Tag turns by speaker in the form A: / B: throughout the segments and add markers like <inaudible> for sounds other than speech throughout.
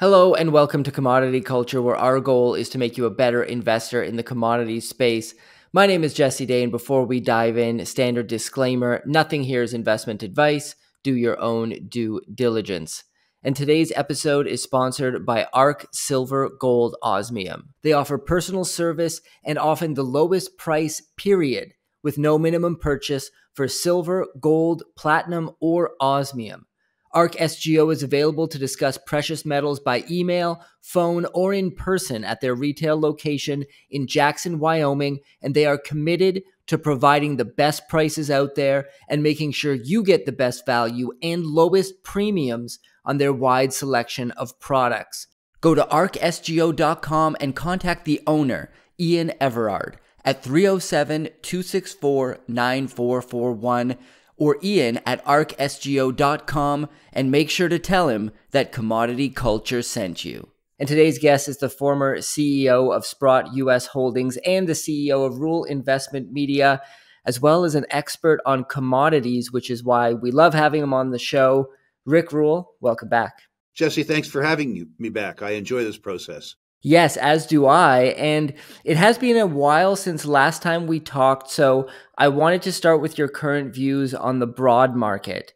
A: Hello and welcome to Commodity Culture, where our goal is to make you a better investor in the commodities space. My name is Jesse Day, and before we dive in, standard disclaimer nothing here is investment advice. Do your own due diligence. And today's episode is sponsored by ARK Silver Gold Osmium. They offer personal service and often the lowest price, period, with no minimum purchase for silver, gold, platinum, or osmium. ARK SGO is available to discuss precious metals by email, phone, or in person at their retail location in Jackson, Wyoming, and they are committed to providing the best prices out there and making sure you get the best value and lowest premiums on their wide selection of products. Go to arksgo.com and contact the owner, Ian Everard, at 307 264 9441 or Ian at arksgo.com and make sure to tell him that Commodity Culture sent you. And today's guest is the former CEO of Sprott US Holdings and the CEO of Rule Investment Media, as well as an expert on commodities, which is why we love having him on the show. Rick Rule, welcome back.
B: Jesse, thanks for having me back. I enjoy this process.
A: Yes, as do I. And it has been a while since last time we talked, so I wanted to start with your current views on the broad market.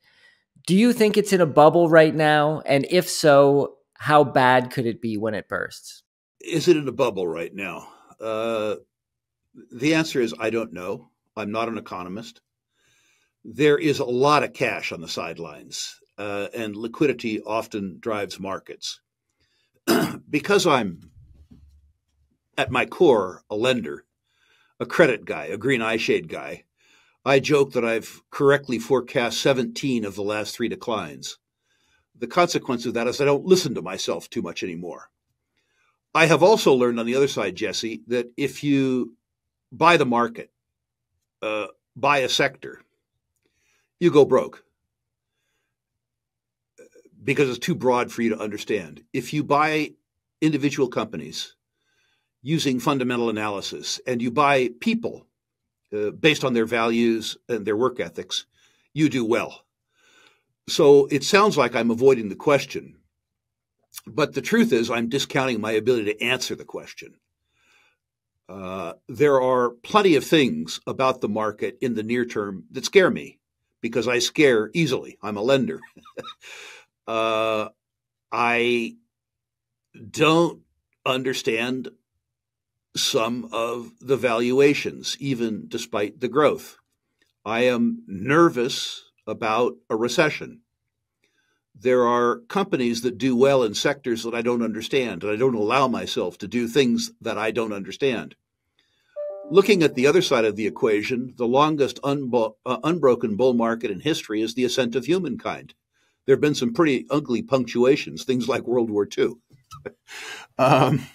A: Do you think it's in a bubble right now? And if so, how bad could it be when it bursts?
B: Is it in a bubble right now? Uh, the answer is I don't know. I'm not an economist. There is a lot of cash on the sidelines, uh, and liquidity often drives markets. <clears throat> because I'm at my core, a lender, a credit guy, a green eyeshade guy. I joke that I've correctly forecast 17 of the last three declines. The consequence of that is I don't listen to myself too much anymore. I have also learned on the other side, Jesse, that if you buy the market, uh, buy a sector, you go broke because it's too broad for you to understand. If you buy individual companies, using fundamental analysis and you buy people uh, based on their values and their work ethics, you do well. So it sounds like I'm avoiding the question, but the truth is I'm discounting my ability to answer the question. Uh, there are plenty of things about the market in the near term that scare me because I scare easily. I'm a lender. <laughs> uh, I don't understand some of the valuations, even despite the growth. I am nervous about a recession. There are companies that do well in sectors that I don't understand, and I don't allow myself to do things that I don't understand. Looking at the other side of the equation, the longest unbo- uh, unbroken bull market in history is the ascent of humankind. There have been some pretty ugly punctuations, things like World War II. <laughs> um,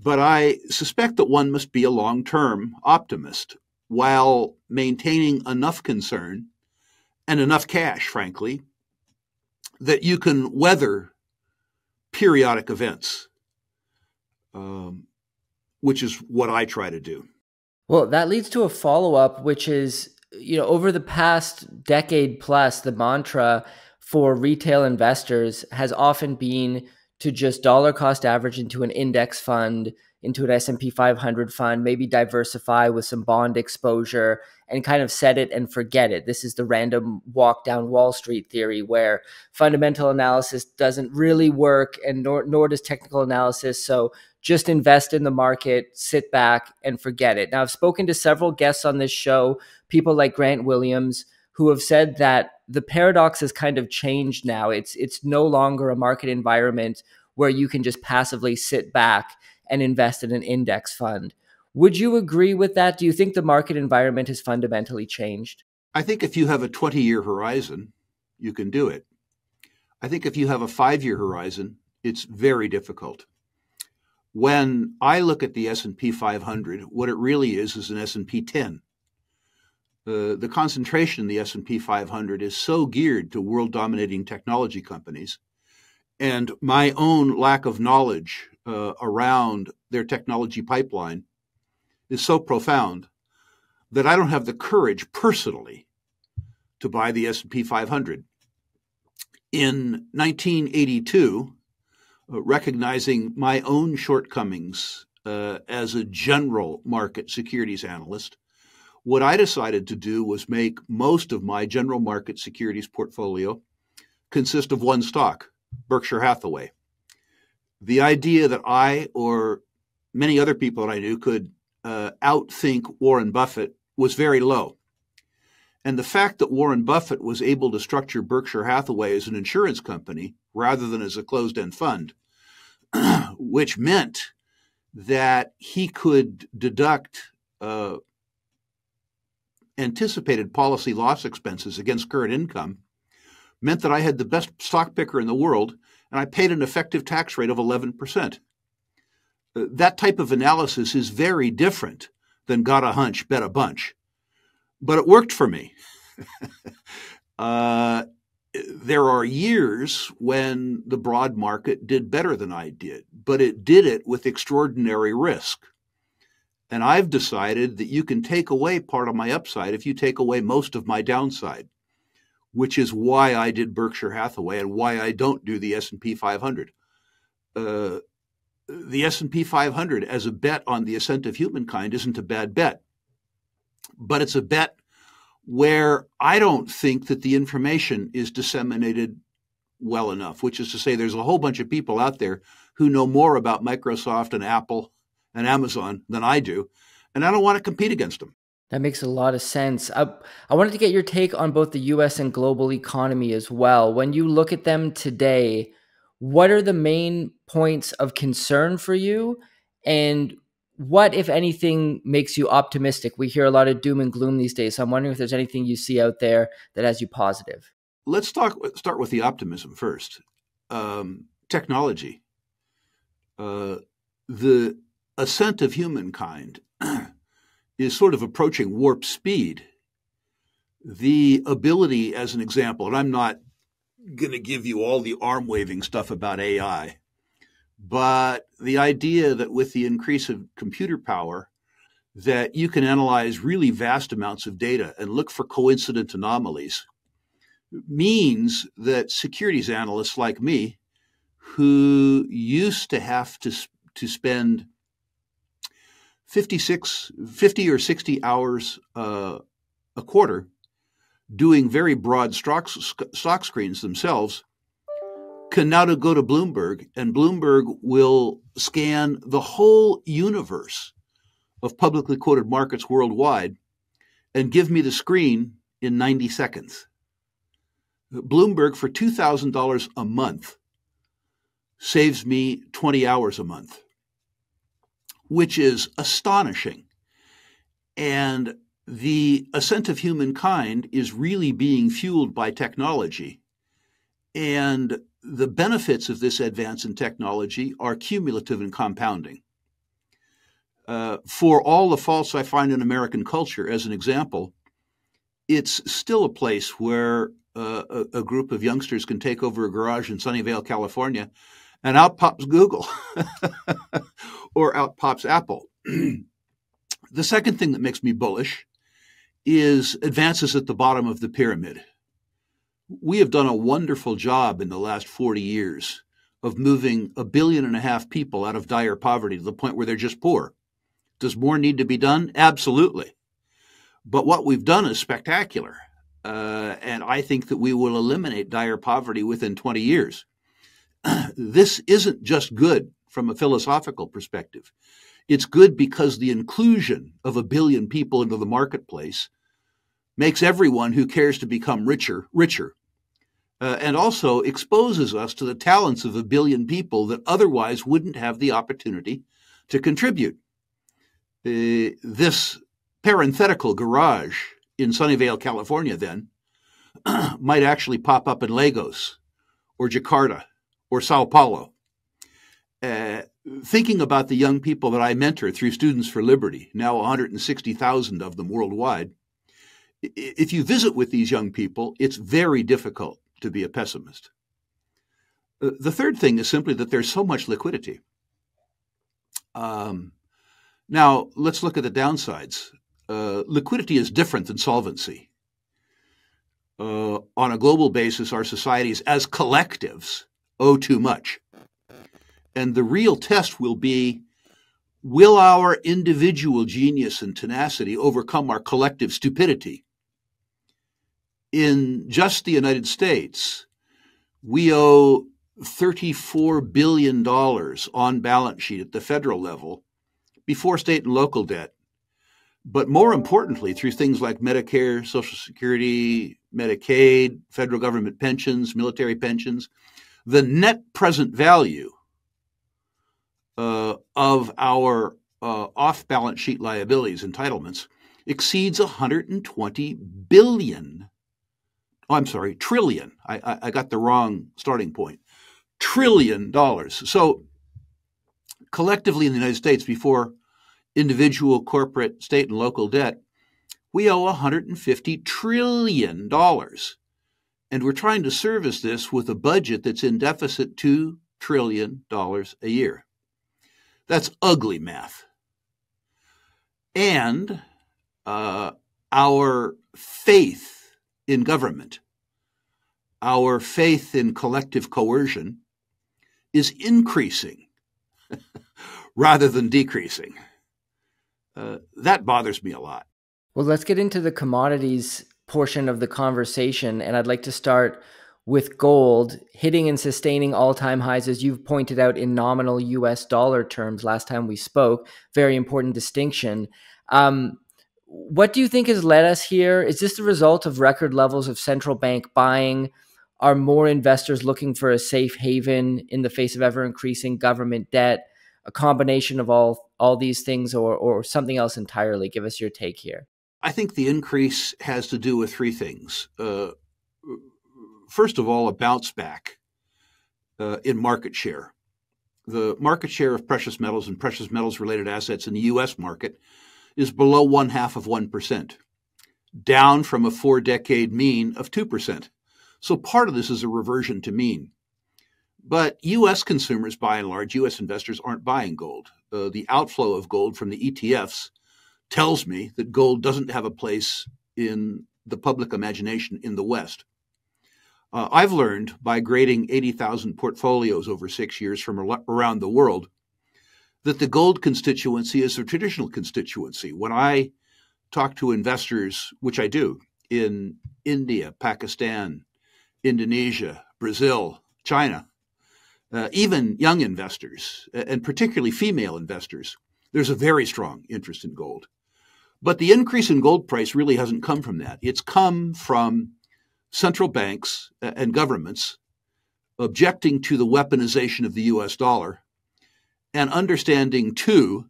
B: but I suspect that one must be a long term optimist while maintaining enough concern and enough cash, frankly, that you can weather periodic events, um, which is what I try to do.
A: Well, that leads to a follow up, which is, you know, over the past decade plus, the mantra for retail investors has often been to just dollar cost average into an index fund into an S&P 500 fund maybe diversify with some bond exposure and kind of set it and forget it. This is the random walk down wall street theory where fundamental analysis doesn't really work and nor, nor does technical analysis. So just invest in the market sit back and forget it. Now i've spoken to several guests on this show people like grant williams who have said that the paradox has kind of changed now. It's it's no longer a market environment where you can just passively sit back and invest in an index fund. Would you agree with that? Do you think the market environment has fundamentally changed?
B: I think if you have a 20-year horizon, you can do it. I think if you have a 5-year horizon, it's very difficult. When I look at the S&P 500, what it really is is an S&P 10 the, the concentration in the S&P 500 is so geared to world dominating technology companies and my own lack of knowledge uh, around their technology pipeline is so profound that I don't have the courage personally to buy the S&P 500. In 1982, uh, recognizing my own shortcomings uh, as a general market securities analyst, what I decided to do was make most of my general market securities portfolio consist of one stock, Berkshire Hathaway. The idea that I or many other people that I knew could uh, outthink Warren Buffett was very low. And the fact that Warren Buffett was able to structure Berkshire Hathaway as an insurance company rather than as a closed end fund, <clears throat> which meant that he could deduct uh, anticipated policy loss expenses against current income, meant that I had the best stock picker in the world and I paid an effective tax rate of 11%. Uh, that type of analysis is very different than got a hunch, bet a bunch but it worked for me. <laughs> uh, there are years when the broad market did better than I did, but it did it with extraordinary risk. And I've decided that you can take away part of my upside if you take away most of my downside, which is why I did Berkshire Hathaway and why I don't do the S&P 500. Uh, the S&P 500 as a bet on the ascent of humankind isn't a bad bet but it's a bet where I don't think that the information is disseminated well enough, which is to say, there's a whole bunch of people out there who know more about Microsoft and Apple and Amazon than I do, and I don't want to compete against them.
A: That makes a lot of sense. I, I wanted to get your take on both the US and global economy as well. When you look at them today, what are the main points of concern for you? And what, if anything, makes you optimistic? We hear a lot of doom and gloom these days. So I'm wondering if there's anything you see out there that has you positive.
B: Let's talk, start with the optimism first. Um, technology. Uh, the ascent of humankind <clears throat> is sort of approaching warp speed. The ability, as an example, and I'm not going to give you all the arm waving stuff about AI, but the idea that with the increase of computer power, that you can analyze really vast amounts of data and look for coincident anomalies means that securities analysts like me, who used to have to, to spend 56, 50 or 60 hours uh, a quarter doing very broad stock, stock screens themselves, can now go to Bloomberg, and Bloomberg will scan the whole universe of publicly quoted markets worldwide and give me the screen in 90 seconds. Bloomberg, for $2,000 a month, saves me 20 hours a month, which is astonishing. And the ascent of humankind is really being fueled by technology. And the benefits of this advance in technology are cumulative and compounding. Uh, for all the faults I find in American culture, as an example, it's still a place where uh, a, a, group of youngsters can take over a garage in Sunnyvale, California, and out pops Google <laughs> or out pops Apple. <clears throat> the second thing that makes me bullish is advances at the bottom of the pyramid we have done a wonderful job in the last 40 years of moving a billion and a half people out of dire poverty to the point where they're just poor. Does more need to be done? Absolutely. But what we've done is spectacular. Uh, and I think that we will eliminate dire poverty within 20 years. <clears throat> this isn't just good from a philosophical perspective. It's good because the inclusion of a billion people into the marketplace makes everyone who cares to become richer richer uh, and also exposes us to the talents of a billion people that otherwise wouldn't have the opportunity to contribute. Uh, this parenthetical garage in Sunnyvale, California, then, <clears throat> might actually pop up in Lagos or Jakarta or Sao Paulo. Uh, thinking about the young people that I mentor through Students for Liberty, now 160,000 of them worldwide, if you visit with these young people, it's very difficult to be a pessimist. Uh, the third thing is simply that there's so much liquidity. Um, now, let's look at the downsides. Uh, liquidity is different than solvency. Uh, on a global basis, our societies as collectives owe too much. And the real test will be will our individual genius and tenacity overcome our collective stupidity? In just the United States, we owe $34 billion on balance sheet at the federal level before state and local debt. But more importantly, through things like Medicare, Social Security, Medicaid, federal government pensions, military pensions, the net present value uh, of our uh, off balance sheet liabilities, entitlements, exceeds 120 billion. Oh, I'm sorry, trillion. I, I, I got the wrong starting point. Trillion dollars. So, collectively in the United States, before individual, corporate, state, and local debt, we owe $150 trillion. And we're trying to service this with a budget that's in deficit $2 trillion a year. That's ugly math. And uh, our faith in government, our faith in collective coercion, is increasing <laughs> rather than decreasing. Uh, that bothers me a lot.
A: Well, let's get into the commodities portion of the conversation. And I'd like to start with gold hitting and sustaining all time highs, as you've pointed out in nominal US dollar terms last time we spoke. Very important distinction. Um, what do you think has led us here? Is this the result of record levels of central bank buying? Are more investors looking for a safe haven in the face of ever increasing government debt? a combination of all all these things or or something else entirely? Give us your take here.
B: I think the increase has to do with three things. Uh, first of all, a bounce back uh, in market share. The market share of precious metals and precious metals related assets in the U.S. market is below one half of 1%, down from a four decade mean of 2%. So part of this is a reversion to mean. But U.S. consumers, by and large, U.S. investors aren't buying gold. Uh, the outflow of gold from the ETFs tells me that gold doesn't have a place in the public imagination in the West. Uh, I've learned by grading 80,000 portfolios over six years from around the world that the gold constituency is a traditional constituency. When I talk to investors, which I do, in India, Pakistan, Indonesia, Brazil, China, uh, even young investors, and particularly female investors, there's a very strong interest in gold. But the increase in gold price really hasn't come from that. It's come from central banks and governments objecting to the weaponization of the US dollar and understanding, too,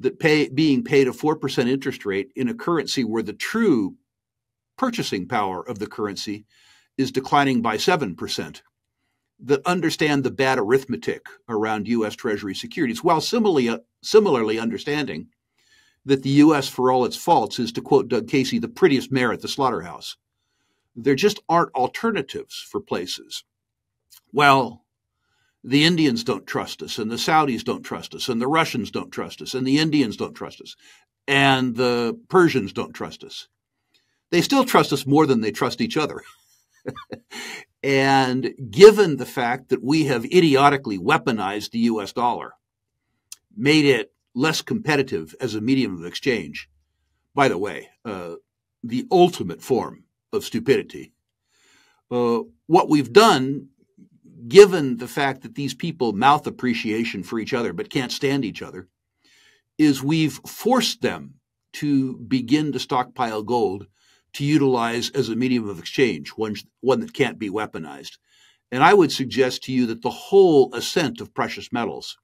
B: that pay, being paid a 4% interest rate in a currency where the true purchasing power of the currency is declining by 7% that understand the bad arithmetic around U.S. Treasury securities, while similarly, uh, similarly understanding that the U.S., for all its faults, is, to quote Doug Casey, the prettiest mare at the slaughterhouse. There just aren't alternatives for places. Well, the Indians don't trust us, and the Saudis don't trust us, and the Russians don't trust us, and the Indians don't trust us, and the Persians don't trust us. They still trust us more than they trust each other. <laughs> And given the fact that we have idiotically weaponized the US dollar, made it less competitive as a medium of exchange, by the way, uh, the ultimate form of stupidity. Uh, what we've done, given the fact that these people mouth appreciation for each other but can't stand each other, is we've forced them to begin to stockpile gold to utilize as a medium of exchange, one, one that can't be weaponized. And I would suggest to you that the whole ascent of precious metals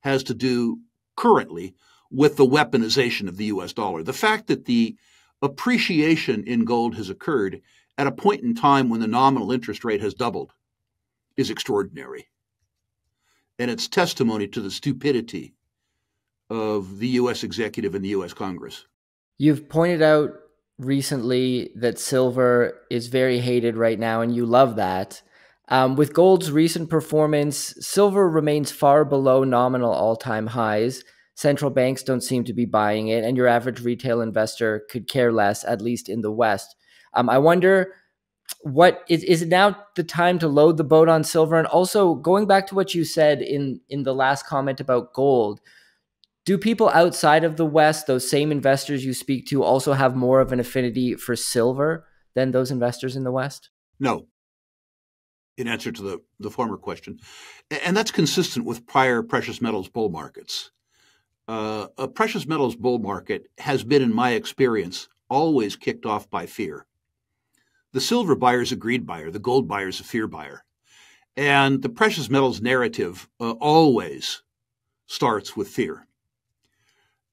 B: has to do currently with the weaponization of the US dollar. The fact that the appreciation in gold has occurred at a point in time when the nominal interest rate has doubled is extraordinary. And it's testimony to the stupidity of the US executive and the US Congress.
A: You've pointed out recently that silver is very hated right now, and you love that. Um, with gold's recent performance, silver remains far below nominal all time highs. Central banks don't seem to be buying it, and your average retail investor could care less, at least in the West. Um, I wonder what is, is it now the time to load the boat on silver? And also going back to what you said in in the last comment about gold, do people outside of the West, those same investors you speak to, also have more of an affinity for silver than those investors in the West?
B: No. In answer to the, the former question. And that's consistent with prior precious metals bull markets. Uh, a precious metals bull market has been, in my experience, always kicked off by fear. The silver buyer is a greed buyer, the gold buyer is a fear buyer. And the precious metals narrative uh, always starts with fear.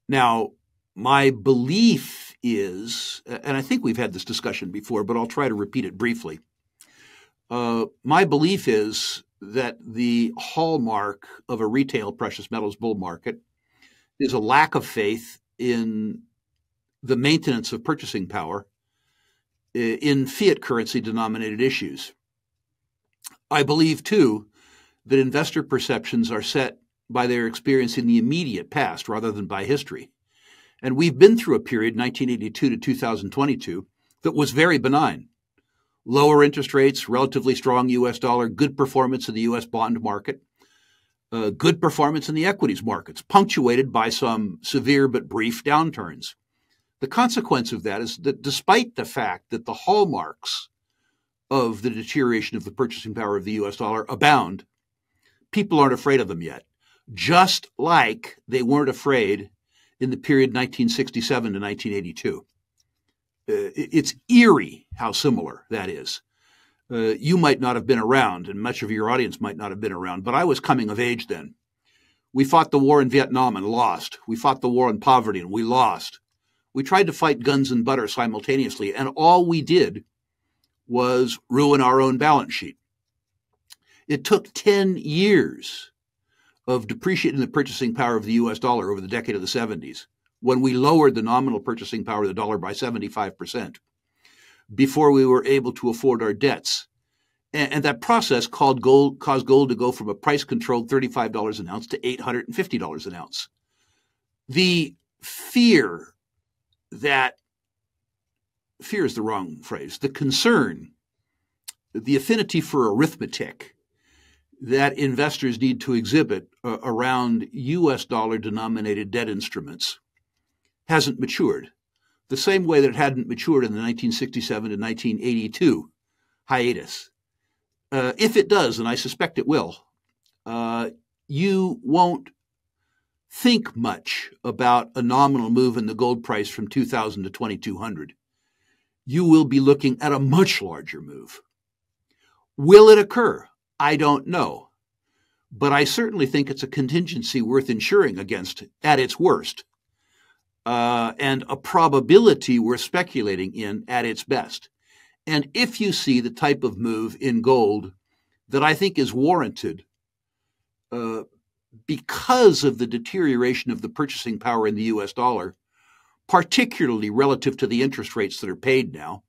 B: Now, my belief is, and I think we've had this discussion before, but I'll try to repeat it briefly. Uh, my belief is that the hallmark of a retail precious metals bull market is a lack of faith in the maintenance of purchasing power eh, in fiat currency denominated issues. I believe, too, that investor perceptions are set by their experience in the immediate past rather than by history. And we've been through a period, 1982 to 2022, that was very benign. Lower interest rates, relatively strong US dollar, good performance in the US bond market, uh, good performance in the equities markets, punctuated by some severe but brief downturns. The consequence of that is that despite the fact that the hallmarks of the deterioration of the purchasing power of the US dollar abound, people aren't afraid of them yet, just like they weren't afraid in the period 1967 to 1982. Uh, it's eerie how similar that is. Uh, you might not have been around, and much of your audience might not have been around, but I was coming of age then. We fought the war in Vietnam and lost. We fought the war on poverty and we lost. We tried to fight guns and butter simultaneously, and all we did was ruin our own balance sheet. It took 10 years of depreciating the purchasing power of the US dollar over the decade of the 70s when we lowered the nominal purchasing power of the dollar by 75% before we were able to afford our debts. And, and that process called gold, caused gold to go from a price controlled $35 an ounce to $850 an ounce. The fear that fear is the wrong phrase, the concern, the affinity for arithmetic that investors need to exhibit uh, around US dollar denominated debt instruments hasn't matured. The same way that it hadn't matured in the 1967 to 1982 hiatus. Uh, if it does, and I suspect it will, uh, you won't think much about a nominal move in the gold price from 2000 to 2200. You will be looking at a much larger move. Will it occur? I don't know. But I certainly think it's a contingency worth insuring against at its worst, uh, and a probability we're speculating in at its best. And if you see the type of move in gold that I think is warranted, uh, because of the deterioration of the purchasing power in the US dollar, particularly relative to the interest rates that are paid now,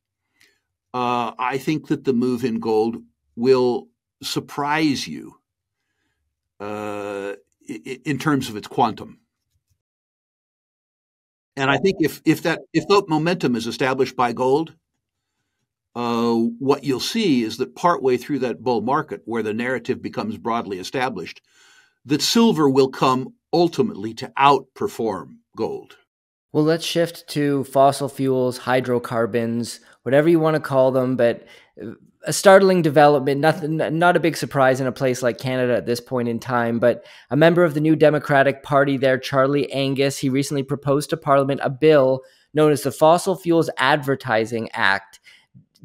B: uh, I think that the move in gold will surprise you uh, in terms of its quantum. And I think if, if that if that momentum is established by gold, uh, what you'll see is that partway through that bull market, where the narrative becomes broadly established, that silver will come ultimately to outperform gold.
A: Well, let's shift to fossil fuels, hydrocarbons, whatever you want to call them, but uh, a startling development, nothing not a big surprise in a place like Canada at this point in time, but a member of the new Democratic Party there, Charlie Angus, he recently proposed to Parliament a bill known as the Fossil Fuels Advertising Act.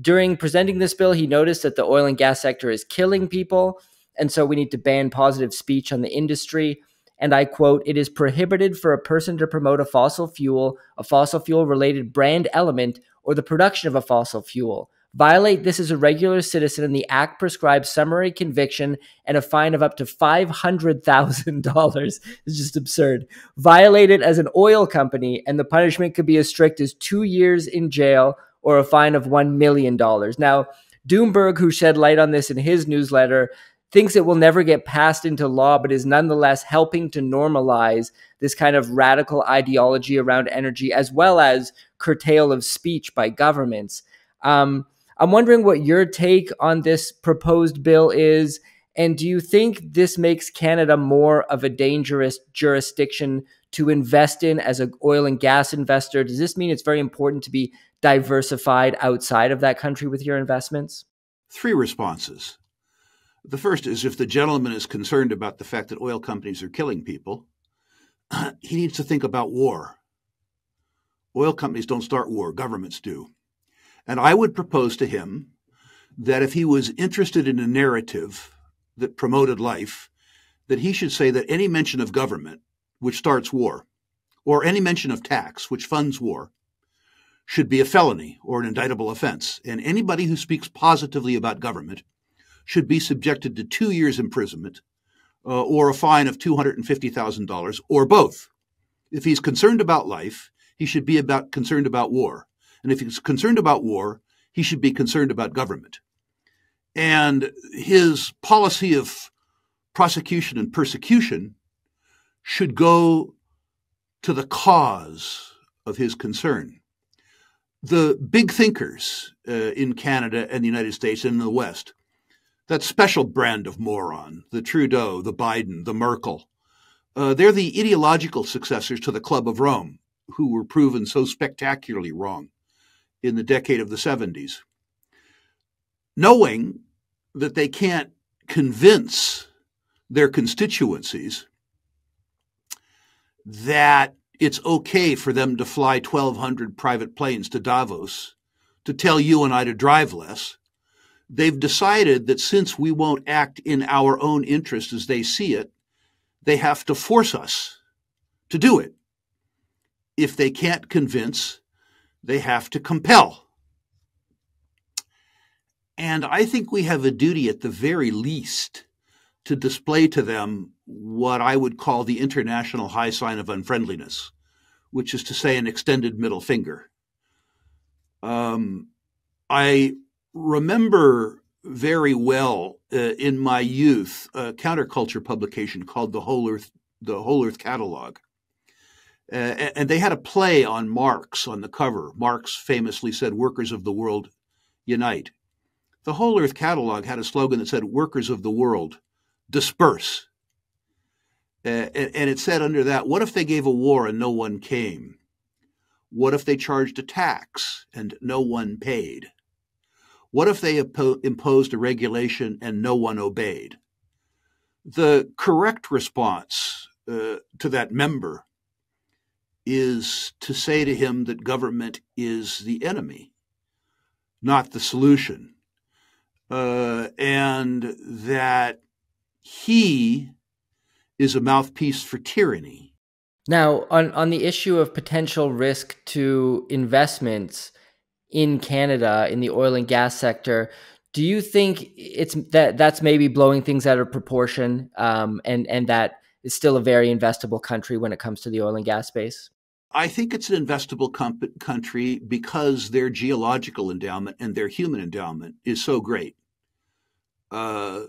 A: During presenting this bill, he noticed that the oil and gas sector is killing people and so we need to ban positive speech on the industry. And I quote, it is prohibited for a person to promote a fossil fuel, a fossil fuel related brand element, or the production of a fossil fuel. Violate this as a regular citizen, and the act prescribes summary conviction and a fine of up to $500,000. <laughs> It's just absurd. Violate it as an oil company, and the punishment could be as strict as two years in jail or a fine of $1 million. Now, Doomberg, who shed light on this in his newsletter, thinks it will never get passed into law, but is nonetheless helping to normalize this kind of radical ideology around energy, as well as curtail of speech by governments. Um, I'm wondering what your take on this proposed bill is. And do you think this makes Canada more of a dangerous jurisdiction to invest in as an oil and gas investor? Does this mean it's very important to be diversified outside of that country with your investments?
B: Three responses. The first is if the gentleman is concerned about the fact that oil companies are killing people, <clears throat> he needs to think about war. Oil companies don't start war, governments do. And I would propose to him that if he was interested in a narrative that promoted life, that he should say that any mention of government, which starts war, or any mention of tax, which funds war, should be a felony or an indictable offense. And anybody who speaks positively about government should be subjected to two years imprisonment uh, or a fine of $250,000 or both. If he's concerned about life, he should be about concerned about war. And if he's concerned about war, he should be concerned about government. And his policy of prosecution and persecution should go to the cause of his concern. The big thinkers uh, in Canada and the United States and in the West, that special brand of moron, the Trudeau, the Biden, the Merkel, uh, they're the ideological successors to the Club of Rome, who were proven so spectacularly wrong in the decade of the 70s, knowing that they can't convince their constituencies that it's okay for them to fly 1,200 private planes to Davos to tell you and I to drive less. They've decided that since we won't act in our own interest as they see it, they have to force us to do it. If they can't convince, they have to compel. And I think we have a duty at the very least to display to them what I would call the international high sign of unfriendliness, which is to say, an extended middle finger. Um, I remember very well uh, in my youth a counterculture publication called the Whole Earth, the Whole Earth Catalog, uh, and they had a play on Marx on the cover. Marx famously said, Workers of the world unite. The Whole Earth catalog had a slogan that said, Workers of the world disperse. Uh, and, it said under that, What if they gave a war and no one came? What if they charged a tax and no one paid? What if they imposed a regulation and no one obeyed? The correct response uh, to that member is to say to him that government is the enemy, not the solution, uh, and that he is a mouthpiece for tyranny.
A: Now, on, on the issue of potential risk to investments in Canada in the oil and gas sector, do you think it's that that's maybe blowing things out of proportion, um, and and that is still a very investable country when it comes to the oil and gas space?
B: I think it's an investable comp- country because their geological endowment and their human endowment is so great. Uh,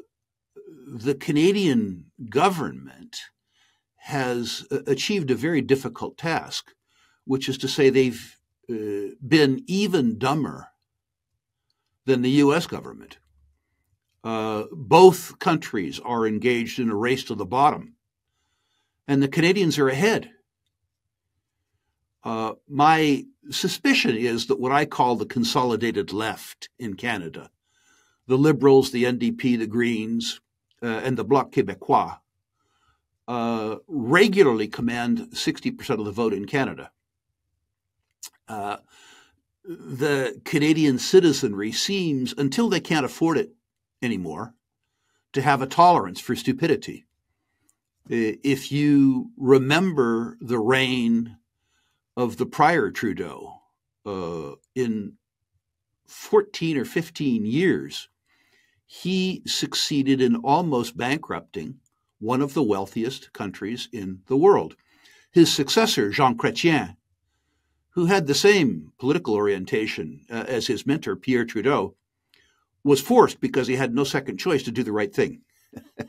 B: the Canadian government has achieved a very difficult task, which is to say, they've uh, been even dumber than the U.S. government. Uh, both countries are engaged in a race to the bottom, and the Canadians are ahead. Uh, my suspicion is that what I call the consolidated left in Canada, the Liberals, the NDP, the Greens, uh, and the Bloc Québécois, uh, regularly command 60% of the vote in Canada. Uh, the Canadian citizenry seems, until they can't afford it anymore, to have a tolerance for stupidity. If you remember the reign of the prior Trudeau uh, in 14 or 15 years, he succeeded in almost bankrupting one of the wealthiest countries in the world. His successor, Jean Chrétien, who had the same political orientation uh, as his mentor, Pierre Trudeau, was forced because he had no second choice to do the right thing.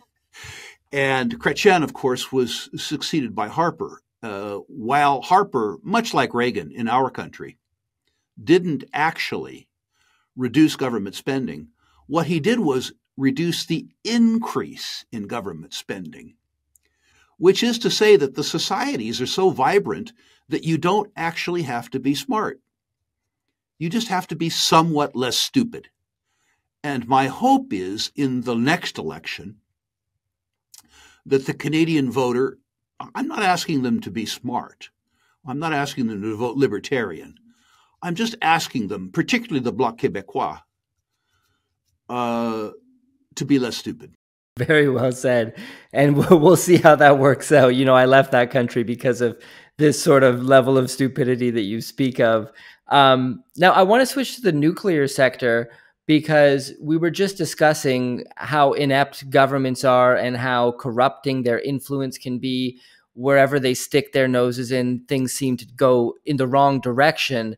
B: <laughs> and Chrétien, of course, was succeeded by Harper uh, while Harper, much like Reagan in our country, didn't actually reduce government spending. What he did was reduce the increase in government spending, which is to say that the societies are so vibrant that you don't actually have to be smart. You just have to be somewhat less stupid. And my hope is in the next election that the Canadian voter, I'm not asking them to be smart. I'm not asking them to vote libertarian. I'm just asking them, particularly the Bloc Québécois, uh, to be less stupid.
A: Very well said. And we'll see how that works out. You know, I left that country because of this sort of level of stupidity that you speak of. Um, now, I want to switch to the nuclear sector because we were just discussing how inept governments are and how corrupting their influence can be. Wherever they stick their noses in, things seem to go in the wrong direction.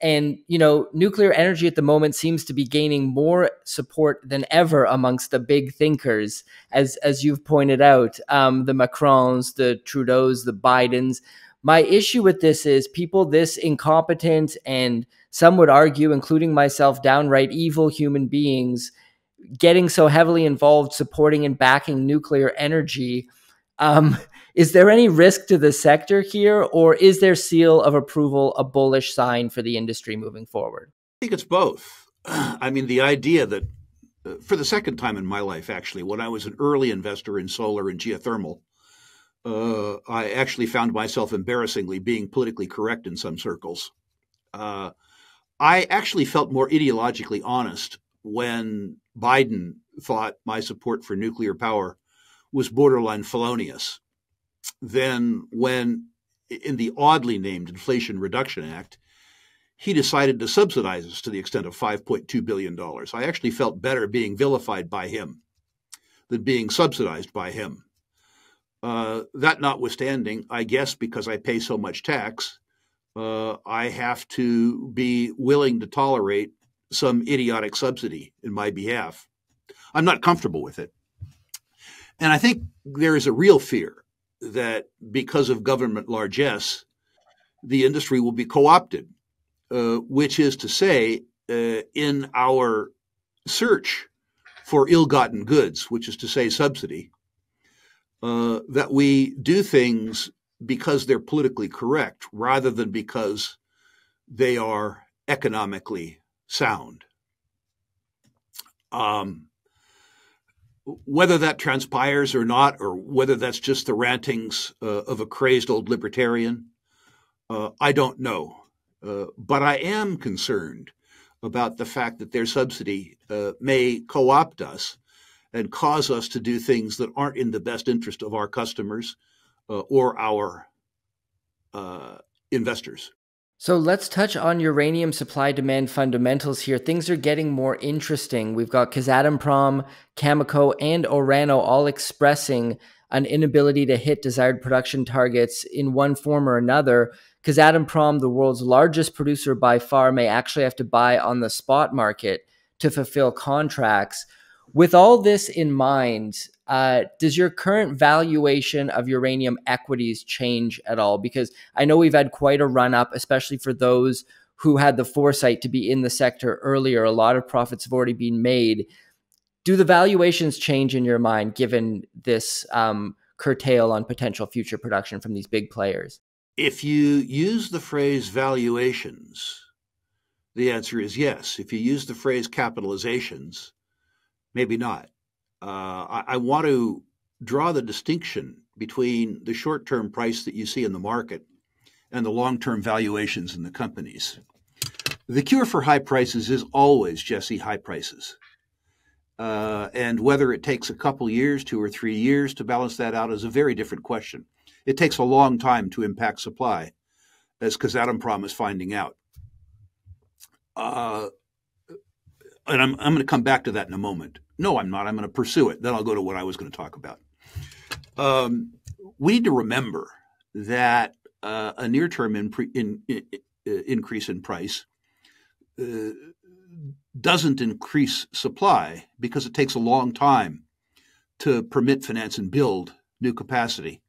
A: And, you know, nuclear energy at the moment seems to be gaining more support than ever amongst the big thinkers, as, as you've pointed out, um, the Macrons, the Trudeaus, the Bidens. My issue with this is people this incompetent and some would argue, including myself, downright evil human beings getting so heavily involved supporting and backing nuclear energy. Um, is there any risk to the sector here, or is their seal of approval a bullish sign for the industry moving forward?
B: I think it's both. <clears throat> I mean, the idea that uh, for the second time in my life, actually, when I was an early investor in solar and geothermal, uh, I actually found myself embarrassingly being politically correct in some circles. Uh, I actually felt more ideologically honest when Biden thought my support for nuclear power was borderline felonious than when, in the oddly named Inflation Reduction Act, he decided to subsidize us to the extent of $5.2 billion. I actually felt better being vilified by him than being subsidized by him. Uh, that notwithstanding, I guess because I pay so much tax, uh, I have to be willing to tolerate some idiotic subsidy in my behalf. I'm not comfortable with it. And I think there is a real fear that because of government largesse, the industry will be co opted, uh, which is to say, uh, in our search for ill gotten goods, which is to say, subsidy, uh, that we do things because they're politically correct rather than because they are economically sound. Um, whether that transpires or not, or whether that's just the rantings uh, of a crazed old libertarian, uh, I don't know. Uh, but I am concerned about the fact that their subsidy uh, may co opt us and cause us to do things that aren't in the best interest of our customers uh, or our uh, investors.
A: So let's touch on uranium supply demand fundamentals here. Things are getting more interesting. We've got Kazatomprom, Cameco, and Orano all expressing an inability to hit desired production targets in one form or another. Kazatomprom, the world's largest producer by far, may actually have to buy on the spot market to fulfill contracts. With all this in mind, uh, does your current valuation of uranium equities change at all? Because I know we've had quite a run up, especially for those who had the foresight to be in the sector earlier. A lot of profits have already been made. Do the valuations change in your mind given this um, curtail on potential future production from these big players?
B: If you use the phrase valuations, the answer is yes. If you use the phrase capitalizations, maybe not. Uh, I, I want to draw the distinction between the short term price that you see in the market and the long term valuations in the companies. The cure for high prices is always, Jesse, high prices. Uh, and whether it takes a couple years, two or three years to balance that out is a very different question. It takes a long time to impact supply, as Kazatomprom is finding out. Uh, and I'm, I'm going to come back to that in a moment. No, I'm not. I'm going to pursue it. Then I'll go to what I was going to talk about. Um, we need to remember that uh, a near term in, in, in, increase in price uh, doesn't increase supply because it takes a long time to permit, finance, and build new capacity.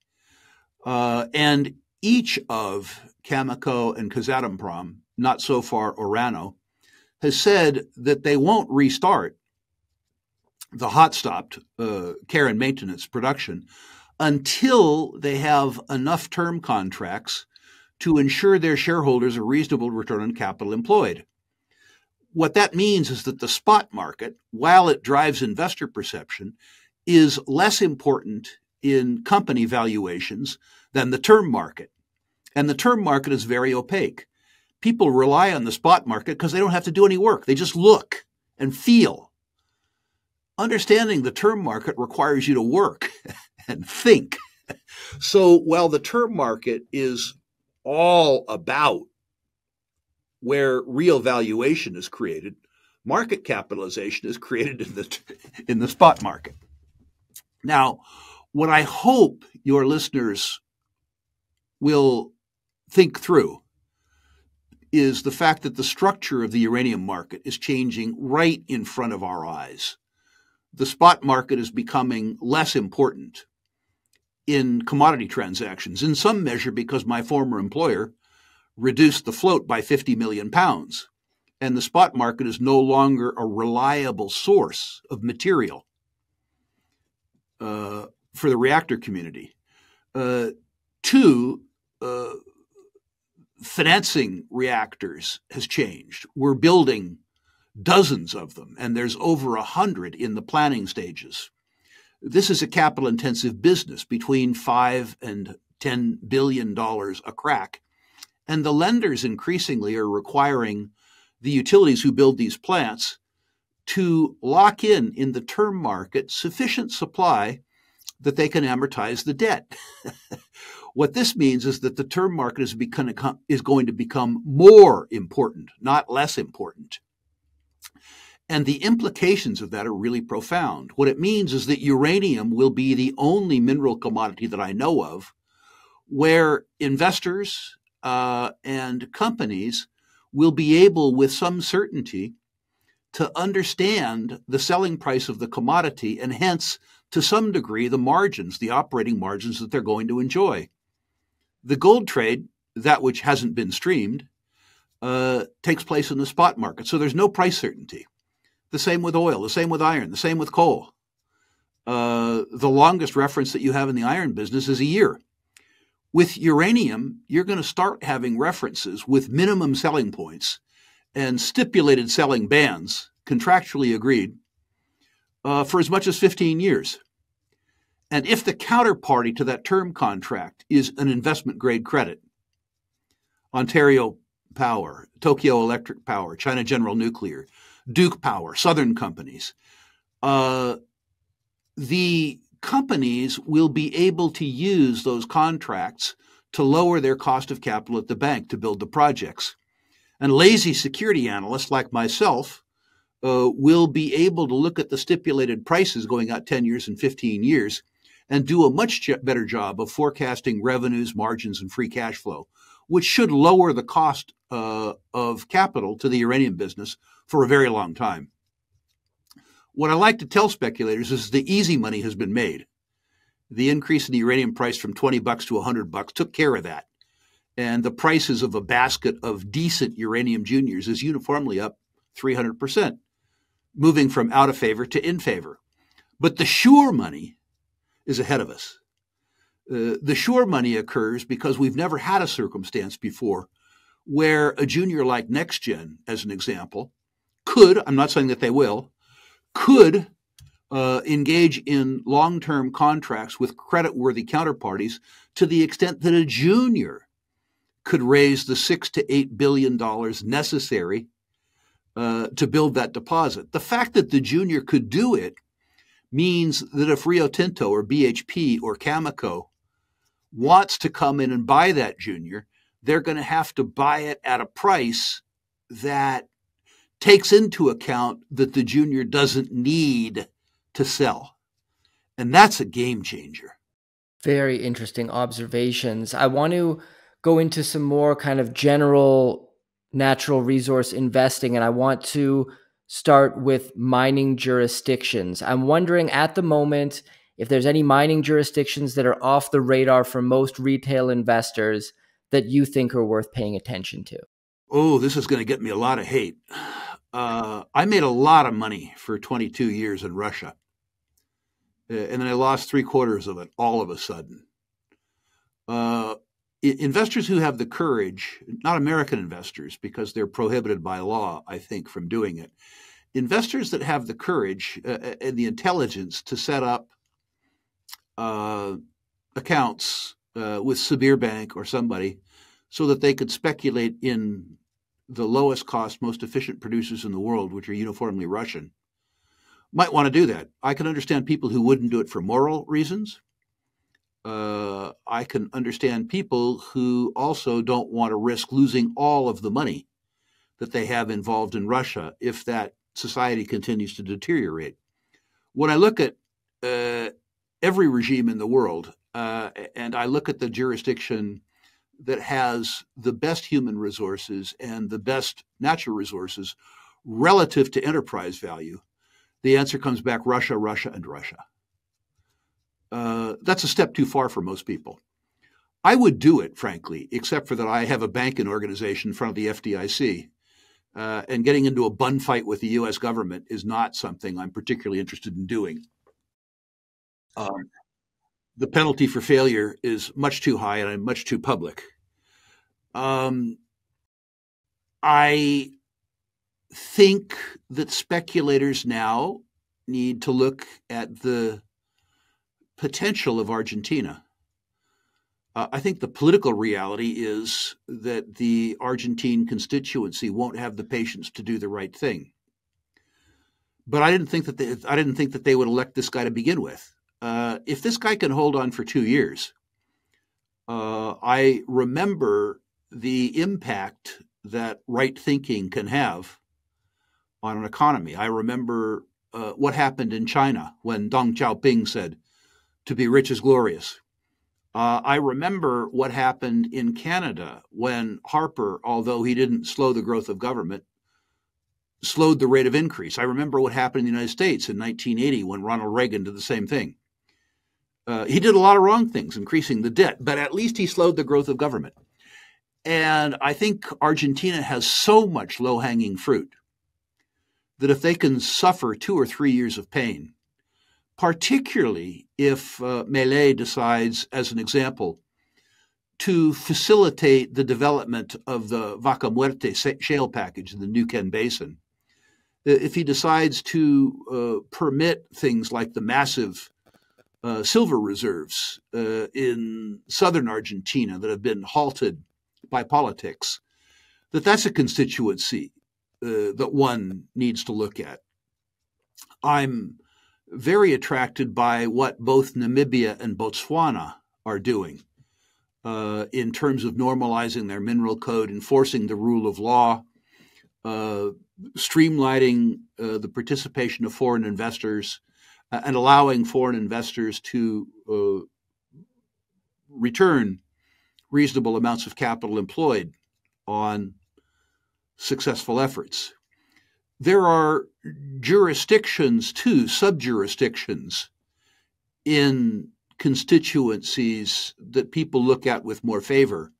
B: Uh, and each of Cameco and Kazatomprom, not so far Orano, has said that they won't restart the hot stopped uh, care and maintenance production until they have enough term contracts to ensure their shareholders a reasonable return on capital employed. What that means is that the spot market, while it drives investor perception, is less important in company valuations than the term market. And the term market is very opaque. People rely on the spot market because they don't have to do any work. They just look and feel. Understanding the term market requires you to work <laughs> and think. So while the term market is all about where real valuation is created, market capitalization is created in the in the spot market. Now, what I hope your listeners will think through is the fact that the structure of the uranium market is changing right in front of our eyes. The spot market is becoming less important in commodity transactions, in some measure because my former employer reduced the float by 50 million pounds, and the spot market is no longer a reliable source of material uh, for the reactor community. Uh, two, uh, financing reactors has changed. We're building dozens of them, and there's over a hundred in the planning stages. This is a capital intensive business between five and ten billion dollars a crack. And the lenders increasingly are requiring the utilities who build these plants to lock in in the term market sufficient supply that they can amortize the debt. <laughs> what this means is that the term market is, become, is going to become more important, not less important. And the implications of that are really profound. What it means is that uranium will be the only mineral commodity that I know of where investors uh, and companies will be able, with some certainty, to understand the selling price of the commodity and hence to some degree, the margins, the operating margins that they're going to enjoy. The gold trade, that which hasn't been streamed, uh, takes place in the spot market. So there's no price certainty. The same with oil, the same with iron, the same with coal. Uh, the longest reference that you have in the iron business is a year. With uranium, you're going to start having references with minimum selling points and stipulated selling bands, contractually agreed, uh, for as much as 15 years. And if the counterparty to that term contract is an investment grade credit, Ontario Power, Tokyo Electric Power, China General Nuclear, Duke Power, Southern companies, uh, the companies will be able to use those contracts to lower their cost of capital at the bank to build the projects. And lazy security analysts like myself uh, will be able to look at the stipulated prices going out 10 years and 15 years and do a much better job of forecasting revenues, margins, and free cash flow, which should lower the cost uh, of capital to the uranium business for a very long time. What I like to tell speculators is the easy money has been made. The increase in the uranium price from 20 bucks to 100 bucks took care of that. And the prices of a basket of decent uranium juniors is uniformly up 300% moving from out of favor to in favor. But the sure money is ahead of us. Uh, the sure money occurs because we've never had a circumstance before where a junior like NexGen, as an example, could, I'm not saying that they will, could uh, engage in long term contracts with credit-worthy counterparties to the extent that a junior could raise the six to eight billion dollars necessary uh, to build that deposit. The fact that the junior could do it means that if Rio Tinto or BHP or Cameco wants to come in and buy that junior, they're going to have to buy it at a price that takes into account that the junior doesn't need to sell. And that's a game changer.
A: Very interesting observations. I want to go into some more kind of general natural resource investing, and I want to start with mining jurisdictions. I'm wondering at the moment if there's any mining jurisdictions that are off the radar for most retail investors that you think are worth paying attention to.
B: Oh, this is going to get me a lot of hate. Uh, I made a lot of money for 22 years in Russia. Uh, and then I lost three quarters of it all of a sudden. Uh, investors who have the courage, not American investors, because they're prohibited by law, I think, from doing it, investors that have the courage uh, uh and the intelligence to set up uh, accounts uh, with Sberbank or somebody so that they could speculate in the lowest cost, most efficient producers in the world, which are uniformly Russian, might want to do that. I can understand people who wouldn't do it for moral reasons. Uh, I can understand people who also don't want to risk losing all of the money that they have involved in Russia if that society continues to deteriorate. When I look at uh, every regime in the world, uh, and I look at the jurisdiction that has the best human resources and the best natural resources relative to enterprise value, the answer comes back Russia, Russia, and Russia. Uh, that's a step too far for most people. I would do it, frankly, except for that I have a banking organization in front of the FDIC. Uh, and getting into a bun fight with the U.S. government is not something I'm particularly interested in doing. Um, the penalty for failure is much too high and much too public. Um, I think that speculators now need to look at the potential of Argentina. Uh, I think the political reality is that the Argentine constituency won't have the patience to do the right thing. But I didn't think that they, I didn't think that they would elect this guy to begin with. Uh, if this guy can hold on for two years, uh, I remember the impact that right thinking can have on an economy. I remember uh, what happened in China when Deng Xiaoping said, to be rich is glorious. Uh, I remember what happened in Canada when Harper, although he didn't slow the growth of government, slowed the rate of increase. I remember what happened in the United States in 1980 when Ronald Reagan did the same thing. Uh, he did a lot of wrong things, increasing the debt, but at least he slowed the growth of government. And I think Argentina has so much low hanging fruit that if they can suffer two or three years of pain, particularly if uh, decides, as an example, to facilitate the development of the Vaca Muerta shale package in the Neuquén Basin, if he decides to uh, permit things like the massive uh, silver reserves uh, in southern Argentina that have been halted by politics, that that's a constituency uh, that one needs to look at. I'm very attracted by what both Namibia and Botswana are doing uh, in terms of normalizing their mineral code, enforcing the rule of law, uh, streamlining the participation of foreign investors, and allowing foreign investors to uh, return reasonable amounts of capital employed on successful efforts. There are jurisdictions, too, sub-jurisdictions in constituencies that people look at with more favor.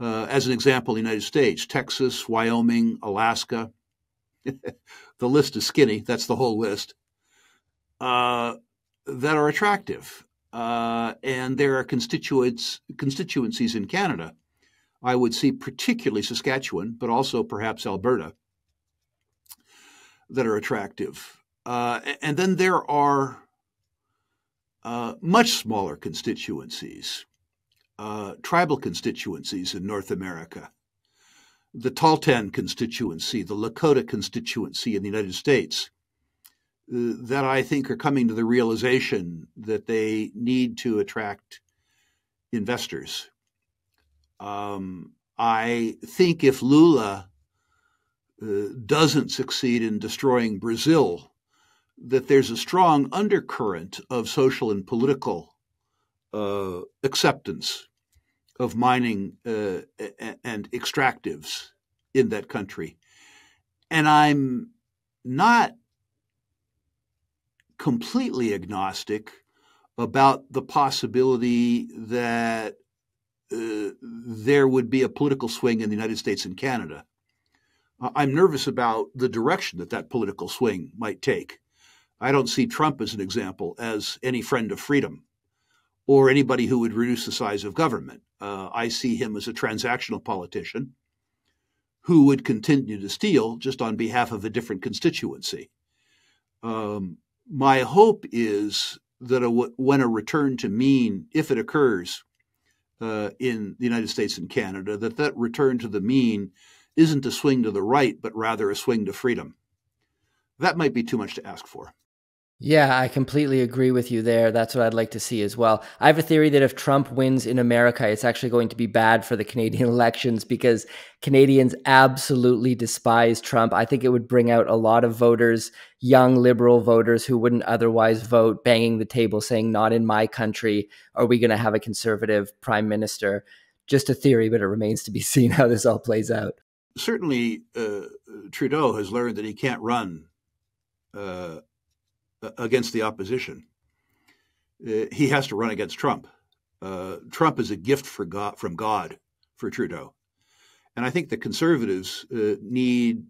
B: Uh, as an example, the United States, Texas, Wyoming, Alaska. <laughs> the list is skinny. That's the whole list. Uh, that are attractive. Uh, and there are constituents, constituencies in Canada I would see particularly Saskatchewan, but also perhaps Alberta, that are attractive. Uh, and then there are uh, much smaller constituencies, uh, tribal constituencies in North America. The Tahltan constituency, the Lakota constituency in the United States, that I think are coming to the realization that they need to attract investors um, I think if Lula uh, doesn't succeed in destroying Brazil, that there's a strong undercurrent of social and political uh, acceptance of mining uh, and extractives in that country. And I'm not completely agnostic about the possibility that uh, there would be a political swing in the United States and Canada. I'm nervous about the direction that that political swing might take. I don't see Trump as an example as any friend of freedom or anybody who would reduce the size of government. Uh, I see him as a transactional politician who would continue to steal just on behalf of a different constituency. Um, my hope is that a, when a return to mean, if it occurs uh, in the United States and Canada, that that return to the mean isn't a swing to the right, but rather a swing to freedom. That might be too much to ask for.
A: Yeah, I completely agree with you there. That's what I'd like to see as well. I have a theory that if Trump wins in America, it's actually going to be bad for the Canadian <laughs> elections because Canadians absolutely despise Trump. I think it would bring out a lot of voters, young liberal voters who wouldn't otherwise vote, banging the table saying, Not in my country are we going to have a conservative prime minister. Just a theory, but it remains to be <laughs> seen how this all plays out.
B: Certainly, uh, Trudeau has learned that he can't run. Uh, against the opposition. Uh, he has to run against Trump. Uh, Trump is a gift God, from God for Trudeau. And I think the conservatives uh, need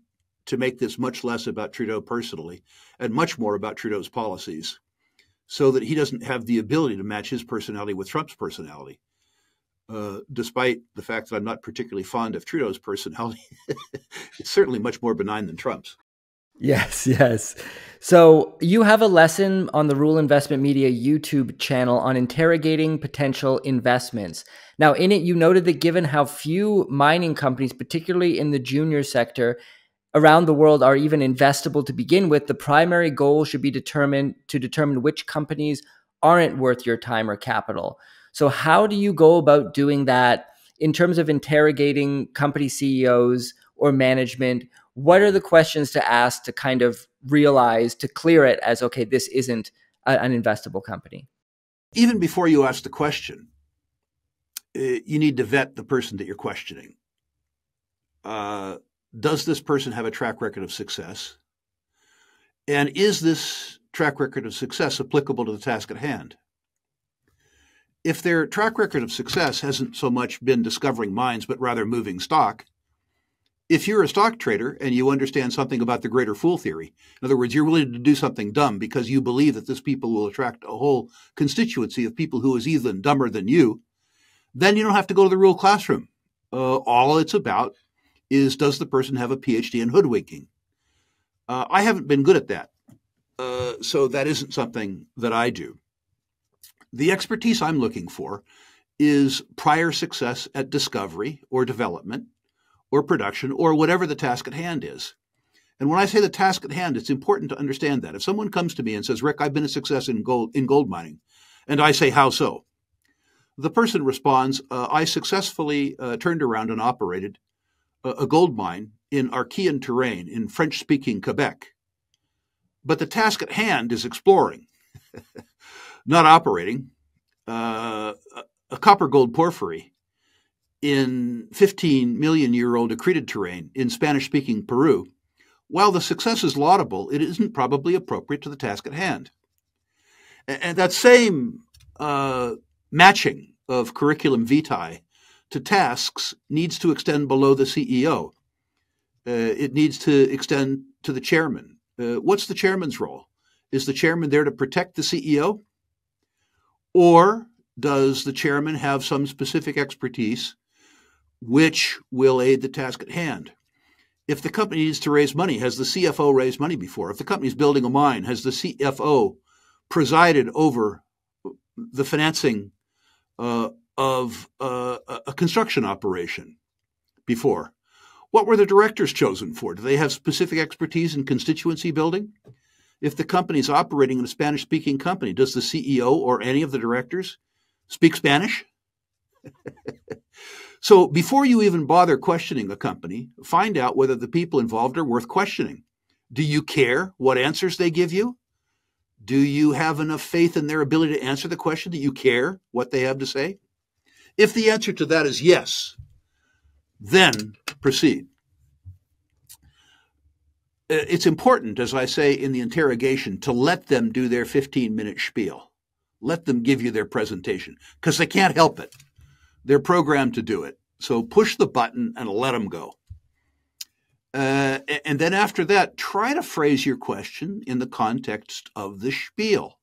B: to make this much less about Trudeau personally and much more about Trudeau's policies so that he doesn't have the ability to match his personality with Trump's personality. Uh, despite the fact that I'm not particularly fond of Trudeau's personality, <laughs> it's certainly much more benign than Trump's.
A: Yes, <laughs> yes. So you have a lesson on the Rule Investment Media YouTube channel on interrogating potential investments. Now, in it, you noted that given how few mining companies, particularly in the junior sector, around the world are even investable to begin with, the primary goal should be determined to determine which companies aren't worth your time or capital. So, how do you go about doing that in terms of interrogating company CEOs or management? What are the questions to ask to kind of realize to clear it as okay this isn't a, an investable company?
B: Even before you ask the question uh, you need to vet the person that you're questioning. Uh, does this person have a track record of success? And is this track record of success applicable to the task at hand? If their track record of success hasn't so much been discovering mines but rather moving stock if you're a stock trader and you understand something about the greater fool theory, in other words, you're willing to do something dumb because you believe that this people will attract a whole constituency of people who is even dumber than you, then you don't have to go to the real classroom. Uh, all it's about is does the person have a PhD in hoodwinking? Uh, I haven't been good at that. Uh, so that isn't something that I do. The expertise I'm looking for is prior success at discovery or development or production or whatever the task at hand is. And when I say the task at hand, it's important to understand that. If someone comes to me and says, Rick, I've been a success in gold, in gold mining, and I say, How so? The person responds, uh, I successfully uh, turned around and operated a, a gold mine in Archean terrain in French speaking Quebec. But the task at hand is exploring, <laughs> not operating. Uh, a copper gold porphyry in 15 million year old accreted terrain in Spanish speaking Peru, while the success is laudable, it isn't probably appropriate to the task at hand. And that same uh, matching of curriculum vitae to tasks needs to extend below the CEO. Uh, it needs to extend to the chairman. Uh, what's the chairman's role? Is the chairman there to protect the CEO? Or does the chairman have some specific expertise which will aid the task at hand. If the company needs to raise money, has the CFO raised money before? If the company is building a mine, has the CFO presided over the financing uh, of uh, a construction operation before? What were the directors chosen for? Do they have specific expertise in constituency building? If the company is operating in a Spanish speaking company, does the CEO or any of the directors speak Spanish? <laughs> So before you even bother questioning a company, find out whether the people involved are worth questioning. Do you care what answers they give you? Do you have enough faith in their ability to answer the question that you care what they have to say? If the answer to that is yes, then proceed. Uh, it's important, as I say in the interrogation, to let them do their 15 minute spiel. Let them give you their presentation because they can't help it. They're programmed to do it. So push the button and let them go. Uh, and then after that, try to phrase your question in the context of the spiel.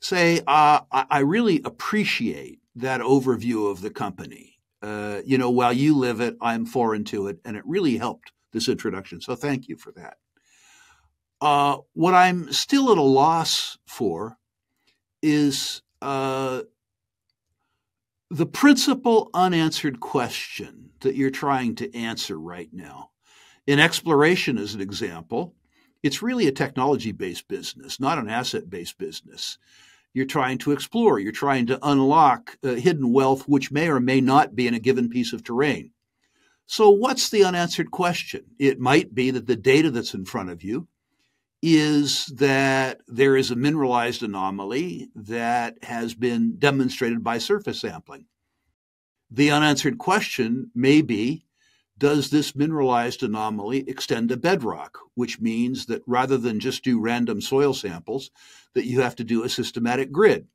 B: Say, uh, I really appreciate that overview of the company. Uh, you know, while you live it, I'm foreign to it, and it really helped this introduction. So thank you for that. Uh, what I'm still at a loss for is uh, the principal unanswered question that you're trying to answer right now. In exploration, as an example, it's really a technology based business, not an asset based business. You're trying to explore, you're trying to unlock uh, hidden wealth which may or may not be in a given piece of terrain. So, what's the unanswered question? It might be that the data that's in front of you is that there is a mineralized anomaly that has been demonstrated by surface sampling. The unanswered question may be does this mineralized anomaly extend to bedrock, which means that rather than just do random soil samples, that you have to do a systematic grid.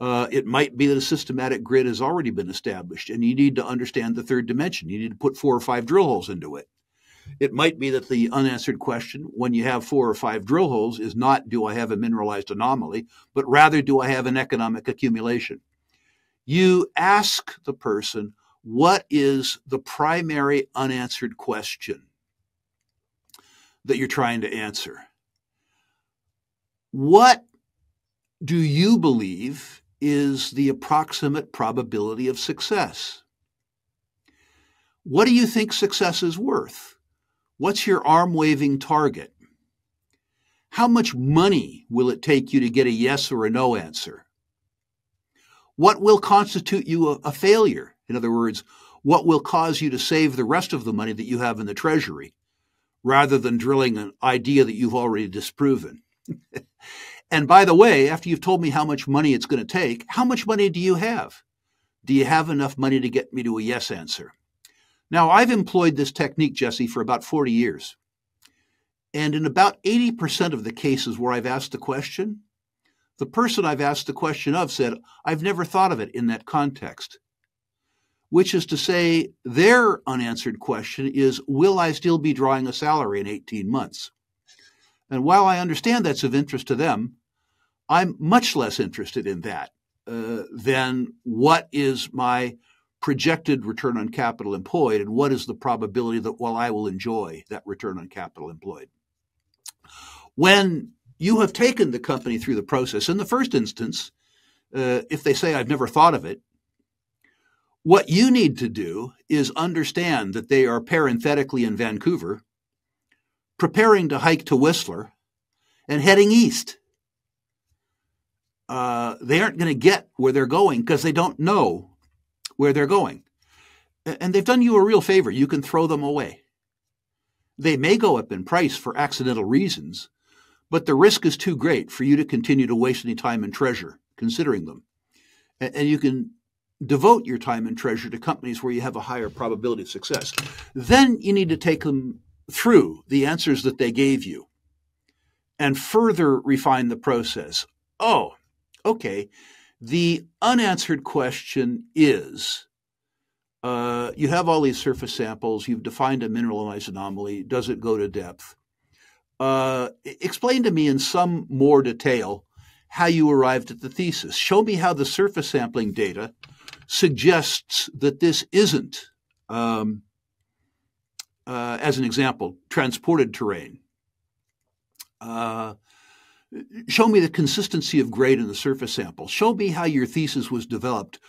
B: Uh, it might be that a systematic grid has already been established and you need to understand the third dimension. You need to put four or five drill holes into it. It might be that the unanswered question, when you have four or five drill holes, is not do I have a mineralized anomaly, but rather do I have an economic accumulation? You ask the person, what is the primary unanswered question that you're trying to answer? What do you believe is the approximate probability of success? What do you think success is worth? What's your arm waving target? How much money will it take you to get a yes or a no answer? What will constitute you a, a failure? In other words, what will cause you to save the rest of the money that you have in the treasury rather than drilling an idea that you've already disproven? <laughs> and by the way, after you've told me how much money it's going to take, how much money do you have? Do you have enough money to get me to a yes answer? Now, I've employed this technique, Jesse, for about 40 years. And in about 80% of the cases where I've asked the question, the person I've asked the question of said, I've never thought of it in that context which is to say, their unanswered question is Will I still be drawing a salary in 18 months? And while I understand that's of interest to them, I'm much less interested in that uh, than what is my projected return on capital employed and what is the probability that while I will enjoy that return on capital employed. When you have taken the company through the process, in the first instance, uh, if they say, I've never thought of it, what you need to do is understand that they are parenthetically in Vancouver, preparing to hike to Whistler, and heading east. Uh, they aren't going to get where they're going because they don't know where they're going. And they've done you a real favor. You can throw them away. They may go up in price for accidental reasons, but the risk is too great for you to continue to waste any time and treasure considering them. And you can devote your time and treasure to companies where you have a higher probability of success. Then you need to take them through the answers that they gave you and further refine the process. Oh, okay. The unanswered question is uh, you have all these surface samples, you've defined a mineralized anomaly. Does it go to depth? Uh, explain to me in some more detail how you arrived at the thesis. Show me how the surface sampling data suggests that this isn't, um, uh, as an example, transported terrain. Show me the consistency of grade in the surface sample. Show me how your thesis was developed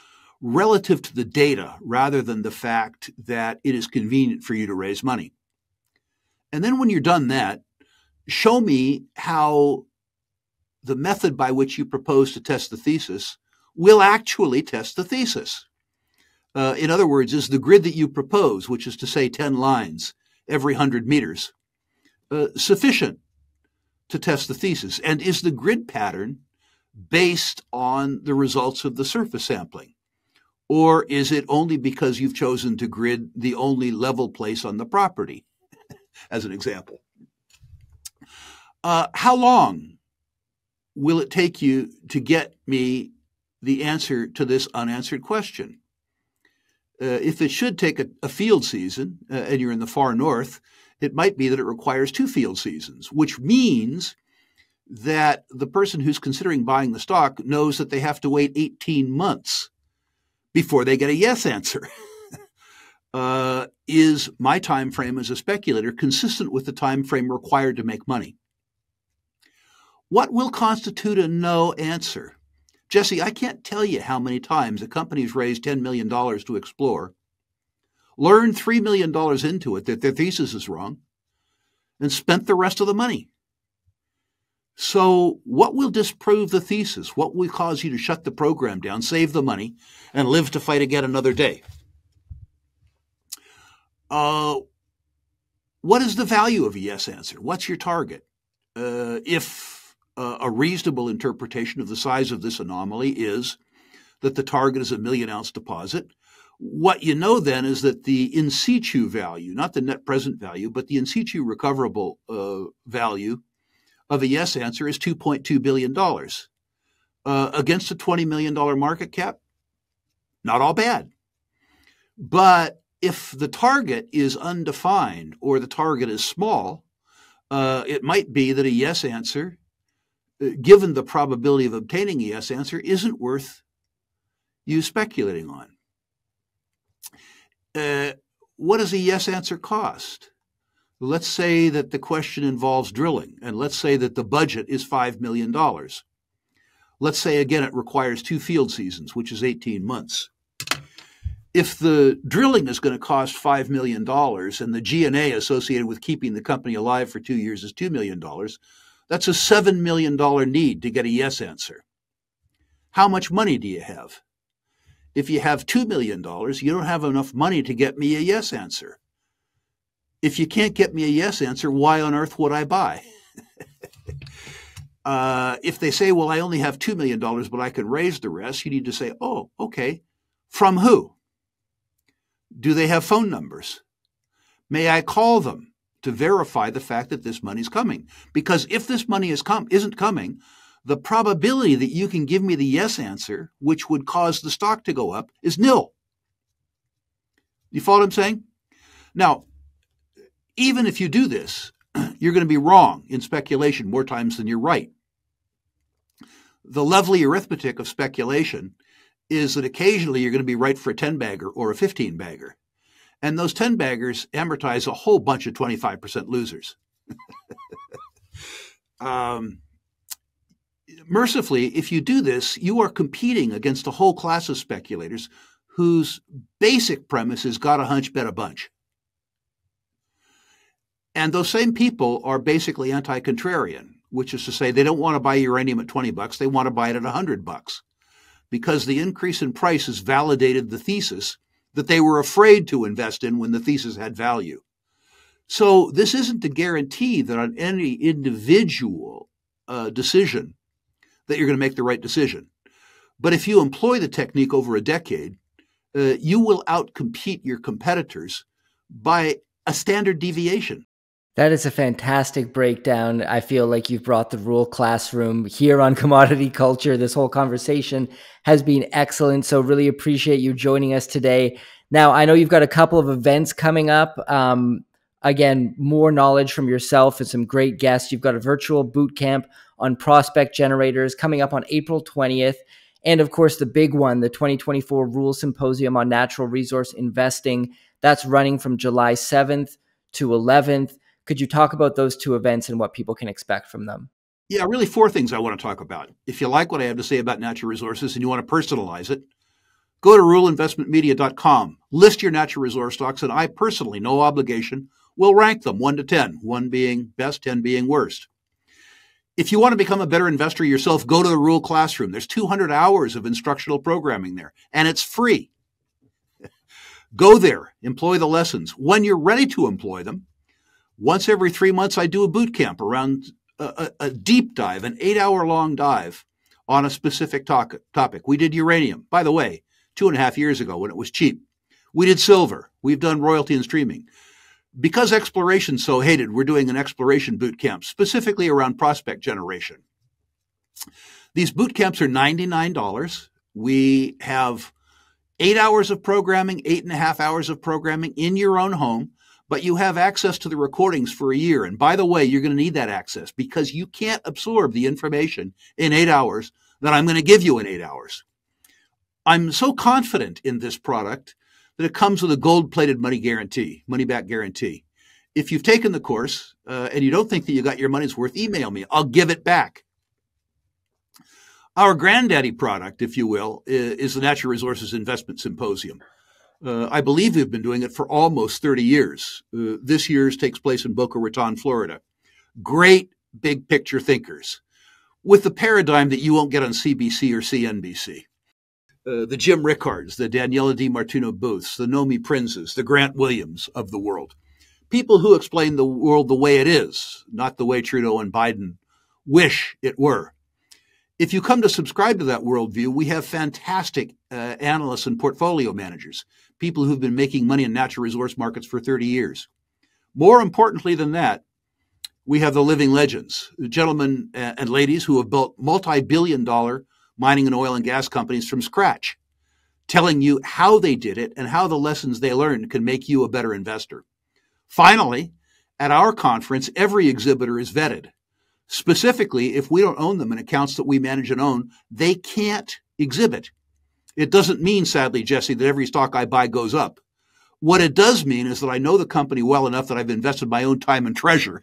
B: relative to the data rather than the fact that it is convenient for you to raise money. And then when you're done that, show me how the method by which you propose to test the thesis will actually test the thesis. Uh, in other words, is the grid that you propose, which is to say 10 lines every 100 meters, uh, sufficient to test the thesis? And is the grid pattern based on the results of the surface sampling? Or is it only because you've chosen to grid the only level place on the property, <laughs> as an example? Uh, how long will it take you to get me the answer to this unanswered question. Uh, if it should take a, a field season uh, and you're in the far north, it might be that it requires two field seasons, which means that the person who's considering buying the stock knows that they have to wait 18 months before they get a yes answer. <laughs> uh, is my time frame as a speculator consistent with the time frame required to make money? What will constitute a no answer? Jesse, I can't tell you how many times a company's raised $10 million to explore, learned $3 million into it that their thesis is wrong, and spent the rest of the money. So, what will disprove the thesis? What will cause you to shut the program down, save the money, and live to fight again another day? Uh, what is the value of a yes answer? What's your target? Uh, if uh, a reasonable interpretation of the size of this anomaly is that the target is a million ounce deposit. What you know then is that the in situ value, not the net present value, but the in situ recoverable uh, value of a yes answer is $2.2 billion. Uh, against a $20 million market cap, not all bad. But if the target is undefined or the target is small, uh, it might be that a yes answer given the probability of obtaining a yes answer, isn't worth you speculating on. Uh, what does a yes answer cost? Let's say that the question involves drilling, and let's say that the budget is $5 million. Let's say again it requires two field seasons, which is 18 months. If the drilling is going to cost $5 million and the G&A associated with keeping the company alive for two years is $2 million, that's a $7 million need to get a yes answer. How much money do you have? If you have $2 million, you don't have enough money to get me a yes answer. If you can't get me a yes answer, why on earth would I buy? <laughs> uh, if they say, well, I only have $2 million, but I can raise the rest, you need to say, oh, okay. From who? Do they have phone numbers? May I call them? to verify the fact that this money is coming. Because if this money is com- isn't coming, the probability that you can give me the yes answer, which would cause the stock to go up, is nil. You follow what I'm saying? Now, even if you do this, <clears throat> you're going to be wrong in speculation more times than you're right. The lovely arithmetic of speculation is that occasionally you're going to be right for a 10 bagger or a 15 bagger. And those 10 baggers amortize a whole bunch of 25% losers. <laughs> um, mercifully, if you do this, you are competing against a whole class of speculators whose basic premise is got a hunch, bet a bunch. And those same people are basically anti-contrarian, which is to say they don't want to buy uranium at 20 bucks, they want to buy it at 100 bucks. Because the increase in price has validated the thesis that they were afraid to invest in when the thesis had value. So this isn't to guarantee that on any individual uh, decision that you're going to make the right decision. But if you employ the technique over a decade, uh, you will outcompete your competitors by a standard deviation.
A: That is a fantastic breakdown. I feel like you've brought the rule classroom here on <laughs> commodity culture. This whole conversation has been excellent. So, really appreciate you joining us today. Now, I know you've got a couple of events coming up. Um, again, more knowledge from yourself and some great guests. You've got a virtual boot camp on prospect generators coming up on April 20th. And of course, the big one, the 2024 Rules Symposium on Natural Resource Investing. That's running from July 7th to 11th. Could you talk about those two events and what people can expect from them?
B: Yeah, really four things I want to talk about. If you like what I have to say about natural resources and you want to personalize it, go to ruleinvestmentmedia.com, list your natural resource stocks, and I personally, no obligation, will rank them 1 to 10, 1 being best, 10 being worst. If you want to become a better investor yourself, go to the Rule Classroom. There's 200 hours of instructional programming there, and it's free. go there, employ the lessons. When you're ready to employ them, once every three months, I do a boot camp around a, a, a deep dive, an eight hour long dive on a specific topic. We did uranium, by the way, two and a half years ago when it was cheap. We did silver. We've done royalty and streaming. Because exploration's so hated, we're doing an exploration boot camp specifically around prospect generation. These boot camps are $99. We have eight hours of programming, eight and a half hours of programming in your own home, but you have access to the recordings for a year. And by the way, you're going to need that access because you can't absorb the information in eight hours that I'm going to give you in eight hours. I'm so confident in this product that it comes with a gold plated money guarantee, money back guarantee. If you've taken the course uh, and you don't think that you got your money's worth, email me. I'll give it back. Our granddaddy product, if you will, is the Natural Resources Investment Symposium. Uh, I believe we've been doing it for almost 30 years. Uh, this year's takes place in Boca Raton, Florida. Great big picture thinkers with the paradigm that you won't get on CBC or CNBC. Uh, the Jim Rickards, the Danielle DiMartino Booths, the Nomi Prinses, the Grant Williams of the world. People who explain the world the way it is, not the way Trudeau and Biden wish it were. If you come to subscribe to that worldview, we have fantastic uh, analysts and portfolio managers, people who've been making money in natural resource markets for 30 years. More importantly than that, we have the living legends, gentlemen and ladies who have built multi billion dollar mining and oil and gas companies from scratch, telling you how they did it and how the lessons they learned can make you a better investor. Finally, at our conference, every exhibitor is vetted. Specifically, if we don't own them in accounts that we manage and own, they can't exhibit. It doesn't mean, sadly, Jesse, that every stock I buy goes up. What it does mean is that I know the company well enough that I've invested my own time and treasure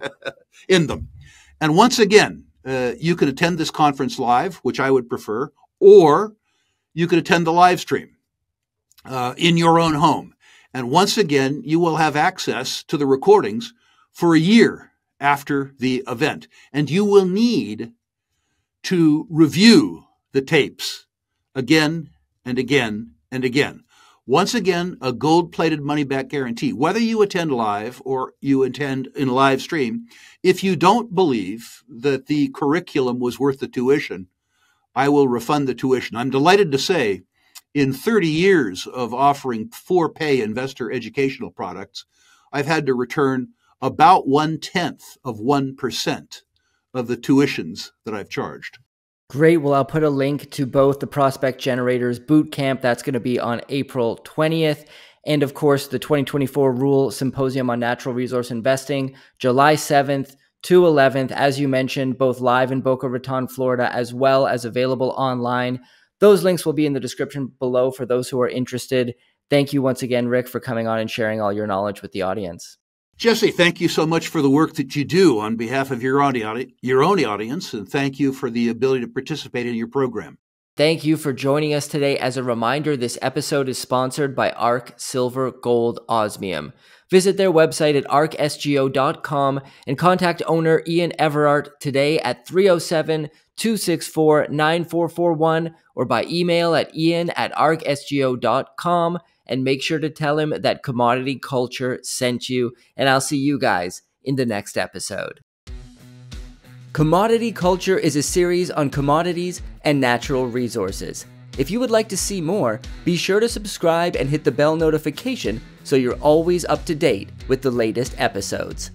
B: <laughs> in them. And once again, uh, you can attend this conference live, which I would prefer, or you can attend the live stream uh, in your own home. And once again, you will have access to the recordings for a year after the event. And you will need to review the tapes again and again and again. Once again, a gold plated money back guarantee. Whether you attend live or you attend in live stream, if you don't believe that the curriculum was worth the tuition, I will refund the tuition. I'm delighted to say, in 30 years of offering for pay investor educational products, I've had to return about one tenth of 1% of the tuitions that I've charged.
A: Great. Well, I'll put a link to both the Prospect Generators boot camp. That's going to be on April 20th. And of course, the 2024 Rule Symposium on Natural Resource Investing, July 7th to 11th. As you mentioned, both live in Boca Raton, Florida, as well as available online. Those links will be in the description below for those who are interested. Thank you once again, Rick, for coming on and sharing all your knowledge with the audience.
B: Jesse, thank you so much for the work that you do on behalf of your, audi- your own audience, and thank you for the ability to participate in your program.
A: Thank you for joining us today. As a reminder, this episode is sponsored by ARK Silver Gold Osmium. Visit their website at arksgo.com and contact owner Ian Everart today at 307 264 9441 or by email at ian at arksgo.com and make sure to tell him that Commodity Culture sent you. And I'll see you guys in the next episode. Commodity Culture is a series on commodities and natural resources. If you would like to see more, be sure to subscribe and hit the bell notification so you're always up to date with the latest episodes.